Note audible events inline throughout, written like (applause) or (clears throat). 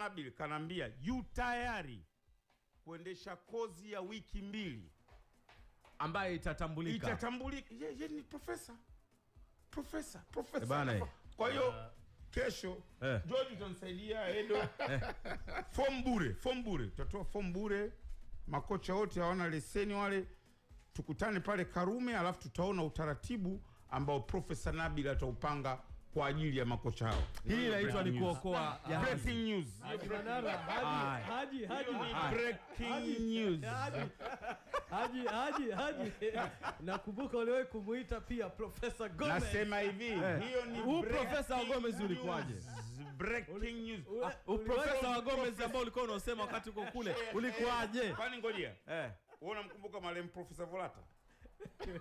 Nabil kanambia yu tayari kuendesha kozi ya wiki mbili ambaye itatambulika itatambulika. Yeye ye ni profesa profesa profesa. Eh, bana, eh. Kwa hiyo kesho Eh. George utanisaidia Edo, form bure, form bure, tutatoa form bure. Makocha wote hawana leseni wale, tukutane pale Karume, alafu tutaona utaratibu ambao Profesa Nabil ataupanga kwa ajili ya makocha hao. hii inaitwa ni kuokoa jahazi Breaking news. Haji, Haji, Haji. Breaking news. Haji, Haji, Haji. (laughs) Nakumbuka uliwahi kumuita pia Profesa Gomez. Nasema hivi, hiyo ni Huu breaking Profesa wa Gomez ulikuwaje? news. Breaking news. Profesa Ah, wa Gomez ambao ulikuwa unasema wakati uko kule (laughs) ulikuwaje? Kwani ngojea. Eh. Wewe unamkumbuka marehemu Profesa Volata?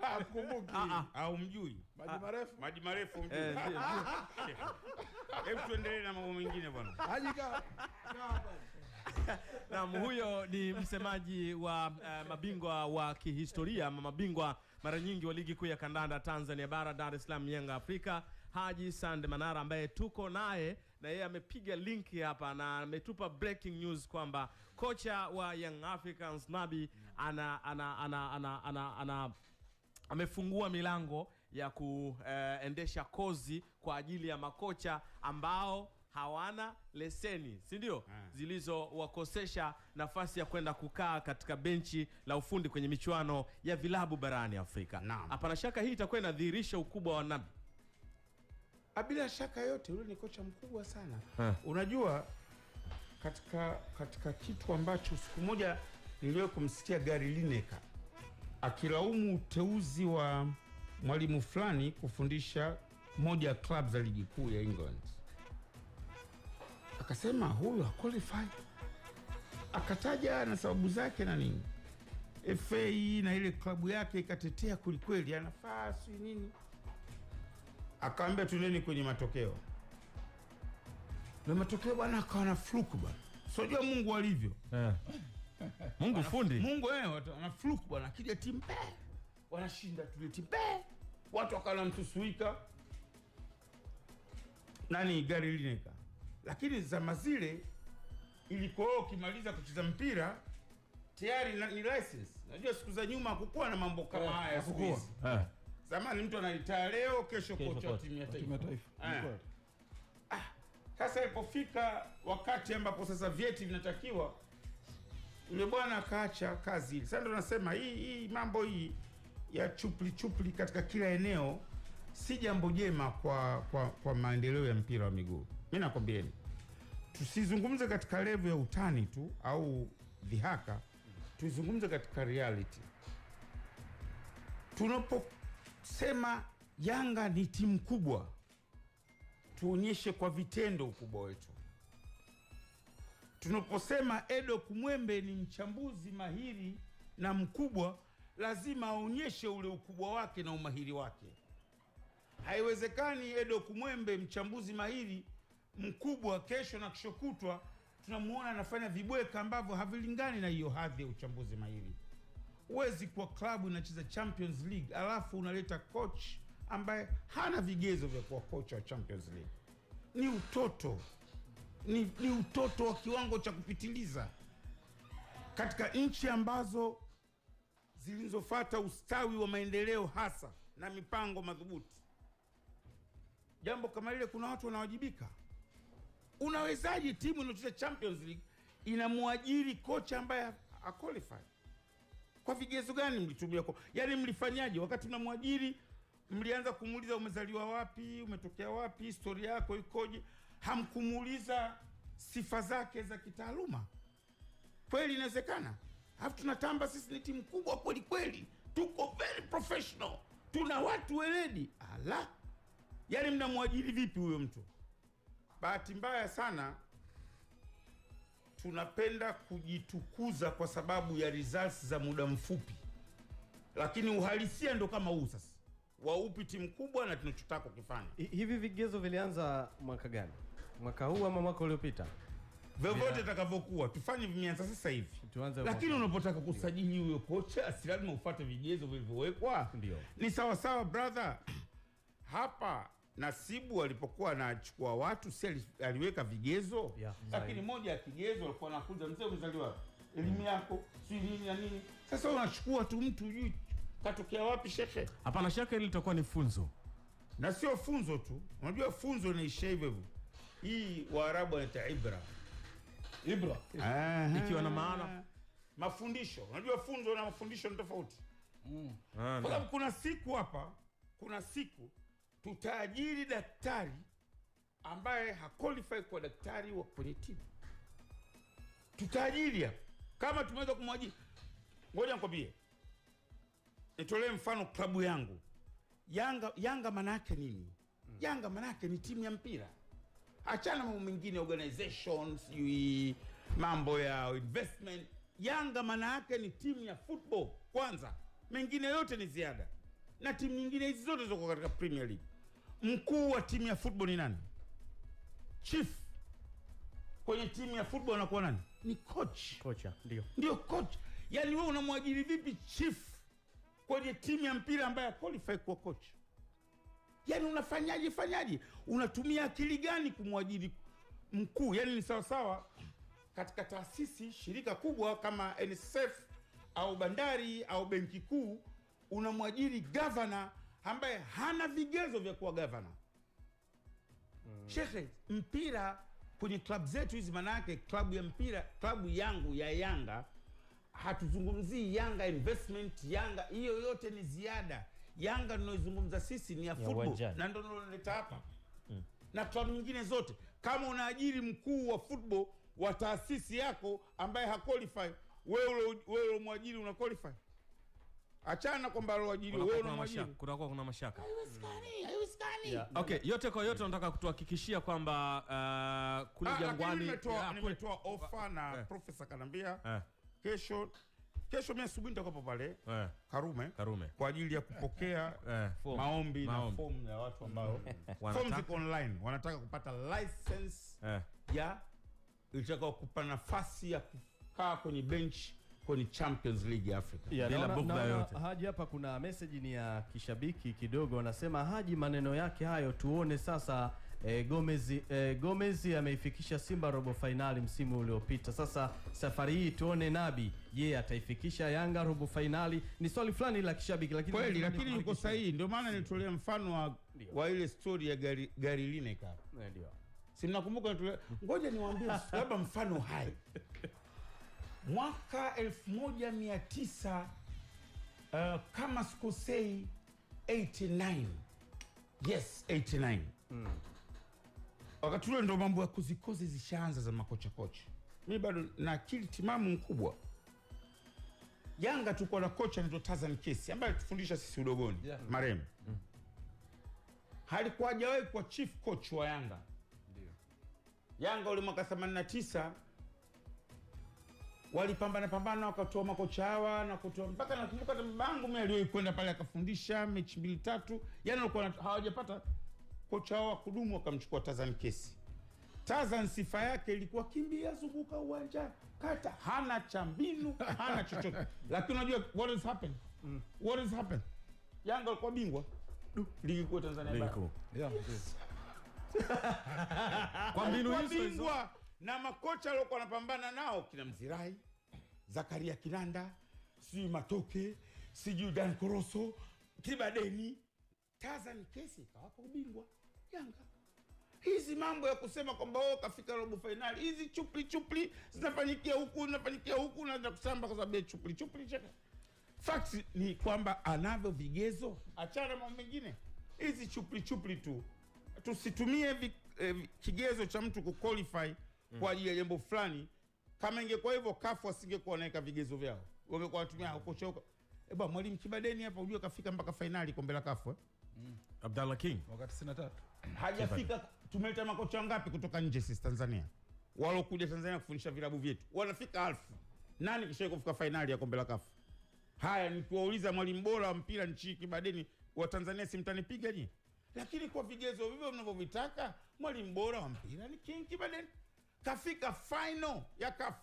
Hakumbuki. Au mjui? Maji marefu. Maji marefu mjui. Eh, (laughs) Hebu tuendelee na mambo mengine bwana. Haji ka. (laughs) Naam, huyo ni msemaji wa uh, mabingwa wa kihistoria ama mabingwa mara nyingi wa ligi kuu ya kandanda Tanzania bara Dar es Salaam Yanga Afrika Haji Sande Manara ambaye tuko naye na yeye amepiga linki hapa na ametupa breaking news kwamba kocha wa Young Africans Nabi ana ana ana ana, ana, ana amefungua milango ya kuendesha kozi kwa ajili ya makocha ambao hawana leseni si ndio zilizowakosesha nafasi ya kwenda kukaa katika benchi la ufundi kwenye michuano ya vilabu barani Afrika. Hapana shaka hii itakuwa inadhihirisha ukubwa wa Nabi. Ah, Bila shaka yote yule ni kocha mkubwa sana. ha. Unajua katika katika kitu ambacho siku moja niliwe kumsikia Gary Lineker akilaumu uteuzi wa mwalimu fulani kufundisha moja ya club za ligi kuu ya England, akasema huyu haqualify, akataja na sababu zake na nini. FA na ile klabu yake ikatetea kwelikweli, anafaa si nini akaambia tuendeni kwenye matokeo. Na matokeo bwana akawa na fluku bwana. Sijua mungu alivyo. Mungu fundi. mungu eh, watu wana fluku bwana. Akija timu be wanashinda tule timu be watu wakawa namtusuika nani gari lineka lakini zama zile ilikuwa ukimaliza kucheza mpira tayari ni license. Najua siku za nyuma hakukuwa na mambo kama haya siku hizi. Eh. Zamani mtu anaitaa leo kesho kocha wa timu ya taifa. Ni kweli. sasa ilipofika wakati ambapo sasa vyeti vinatakiwa yule bwana akaacha kazi ile. Sasa ndo nasema hii, hii mambo hii ya chupli chupli katika kila eneo si jambo jema kwa, kwa, kwa maendeleo ya mpira wa miguu. Mi nakwambieni tusizungumze katika levu ya utani tu au vihaka tuizungumze katika reality tunaposema yanga ni timu kubwa tuonyeshe kwa vitendo ukubwa wetu. Tunaposema Edo Kumwembe ni mchambuzi mahiri na mkubwa, lazima aonyeshe ule ukubwa wake na umahiri wake. Haiwezekani Edo Kumwembe mchambuzi mahiri mkubwa, kesho na kishokutwa tunamuona anafanya vibweka ambavyo havilingani na hiyo hadhi ya uchambuzi mahiri. Huwezi kuwa klabu inacheza Champions League alafu unaleta coach ambaye hana vigezo vya kuwa kocha wa Champions League. Ni utoto, ni, ni utoto wa kiwango cha kupitiliza katika nchi ambazo zilizofata ustawi wa maendeleo hasa na mipango madhubuti. Jambo kama lile, kuna watu wanawajibika. Unawezaje timu inayocheza Champions League inamwajiri kocha ambaye aqualify? Kwa vigezo gani mlitumia? Kwa yaani, mlifanyaje wakati mnamwajiri? Mlianza kumuuliza umezaliwa wapi, umetokea wapi, historia yako ikoje? Hamkumuuliza sifa zake za kitaaluma? Kweli inawezekana? Alafu tunatamba sisi ni timu kubwa kweli kweli, tuko very professional, tuna watu weledi. Ala, yani mnamwajiri vipi huyo mtu? Bahati mbaya sana tunapenda kujitukuza kwa sababu ya results za muda mfupi, lakini uhalisia ndo kama huu sasa, waupi timu kubwa na tunachotaka kukifanya. Hivi vigezo vilianza mwaka gani? Mwaka huu ama mwaka uliopita? Vyovyote itakavyokuwa, tufanye vimeanza sasa hivi, Tuanze lakini unapotaka kusajili huyo kocha, si lazima ufuate vigezo vilivyowekwa. Ndio. Ni sawasawa sawa brother, (clears throat) hapa Nasibu alipokuwa anachukua watu si aliweka vigezo Yeah, lakini moja ya kigezo alikuwa anakuja mzee, umezaliwa elimu yako si nini na nini. Sasa unachukua tu mtu hujui katokea wapi shekhe, Hapana shaka hili litakuwa ni funzo. na sio funzo tu. Unajua funzo inaisha hivyo hivyo. Hii Waarabu wanaita ibra, Ibra. Ikiwa na maana? mafundisho. Unajua funzo na mafundisho ni tofauti. mm. Kwa sababu kuna siku hapa, kuna siku tutaajiri daktari ambaye haqualify kwa daktari wa kwenye timu. Tutaajiri hapo kama tumeweza kumwajiri. Ngoja nikwambie, nitolee mfano klabu yangu Yanga. Yanga maana yake nini? Yanga maana yake ni timu ya mpira. Achana mambo mengine, organization, sijui mambo ya investment. Yanga maana yake ni timu ya football kwanza, mengine yote ni ziada, na timu nyingine hizi zote zoko katika Premier League. Mkuu wa timu ya football ni nani? Chief kwenye timu ya football anakuwa nani? Ni coach Kocha ndio. ndio coach. Yani wewe unamwajiri vipi chief kwenye timu ya mpira ambaye qualify kuwa coach? Yani unafanyaje fanyaje? Unatumia akili gani kumwajiri mkuu? Yani ni sawasawa katika taasisi shirika kubwa kama NSSF au bandari au benki kuu, unamwajiri gavana ambaye hana vigezo vya kuwa gavana. mm. Shekhe, mpira kwenye klabu zetu hizi, maanayake klabu ya mpira, klabu yangu ya Yanga, hatuzungumzii Yanga investment. Yanga hiyo yote ni ziada. Yanga tunaoizungumza sisi ni ya football, na ndo naloleta hapa na klabu nyingine zote. Kama unaajiri mkuu wa football wa taasisi yako ambaye haqualify, wewe wewe ulomwajiri una qualify? Achana kwamba ajili wewe unamwajiri. mashaka. Kutakuwa kuna mashaka. Haiwezekani, haiwezekani. Yeah. Okay, yote kwa yote nataka kutuhakikishia kwamba uh, kule Ah, Jangwani nimetoa nimetoa ofa na Eh. profesa kanambia eh, kesho kesho mimi asubuhi nitakuwa pale eh, Karume Karume. kwa ajili ya kupokea Eh, maombi na Maombi. fomu ya watu ambao fomu (laughs) wanataka- ziko online wanataka kupata license eh. ya itakao kupa nafasi ya kukaa kwenye bench ni Champions League ya Africa. Yeah, Bila bughudha yoyote. Haji hapa kuna message ni ya kishabiki kidogo, anasema Haji, maneno yake hayo tuone sasa. E, Gomez, e, Gomez ameifikisha Simba robo fainali msimu uliopita. Sasa safari hii tuone Nabi, je, ataifikisha Yanga robo fainali? Ni swali fulani la kishabiki, lakini Kweli, lakini yuko sahihi. Ndio maana nilitolea mfano wa, wa ile story ya gari, gari Lineker. Eh, ndio. si mnakumbuka nitolea- ngoja niwaambie (laughs) labda mfano hai mwaka 1900 uh, kama sikosei 89 yes 89 mm. wakati ule ndo mambo ya kozikozi zishaanza za makocha kocha mi bado na akili timamu mkubwa. Yanga tulikuwa na kocha anaitwa tazan kesi ambaye alitufundisha sisi udogoni Yeah. marehemu. Halikuwa hajawahi kuwa chief coach wa yanga. Yanga ule mwaka 89 walipambana pambana wakatoa makocha hawa na kutoa mpaka nakumbuka babangu mimi aliyokwenda pale akafundisha mechi mbili tatu, yani walikuwa hawajapata kocha wao kudumu, wakamchukua Tazan Kesi. Tazan sifa yake ilikuwa kimbia, zunguka uwanja, kata, hana cha mbinu, hana chochote. (laughs) Lakini unajua what has happened? mm. What has happened? Yanga alikuwa bingwa ligi kuu Tanzania bara. Yeah, yes. (laughs) Kwa mbinu hizo hizo. Na makocha aliokuwa anapambana nao kina Mzirai, Zakaria Kinanda, sijui Matoke, sijui Dan Koroso, Kibadeni, Tazan Kesi ikawapa ubingwa Yanga. Hizi mambo ya kusema kwamba wao kafika robo fainali, hizi chupli chupli zinafanyikia huku zinafanyikia huku, naenda kusamba kwa sababu ya chupli chupli. chaka. fact ni kwamba anavyo vigezo, achana mambo mengine. Hizi chupli chupli tu, tusitumie vi, eh, kigezo cha mtu kuqualify kwa ajili ya jambo fulani. Kama ingekuwa hivyo, kafu asingekuwa wanaweka vigezo vyao, wangekuwa watumia kocha huko. Eh bwana, mwalimu Kibadeni hapa, ujue kafika mpaka fainali kombe la kafu eh? Abdallah King. Mwaka 93. hajafika. Tumeleta makocha wangapi kutoka nje sisi Tanzania walokuja Tanzania kufundisha vilabu vyetu, wanafika alfu. Nani kisha kufika fainali ya kombe la kafu? Haya, nikiwauliza mwalimu bora wa mpira nchi Kibadeni wa Tanzania, si mtanipiga nyie? Lakini kwa vigezo vivyo mnavyovitaka, mwalimu bora wa mpira ni King Kibadeni, kafika final ya kafu,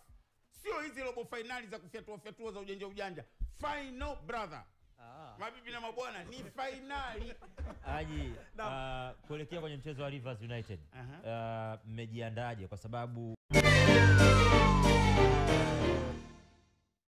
sio hizi robo fainali za kufyatua fyatua za ujanja ujanja. Final brother, Ah. mabibi na mabwana, ni fainali. (laughs) aji. Naam. ah, kuelekea kwenye mchezo wa Rivers United mmejiandaje? uh, mmejiandaje? Kwa sababu